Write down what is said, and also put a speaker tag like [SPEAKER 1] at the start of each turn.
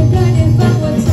[SPEAKER 1] the garden, but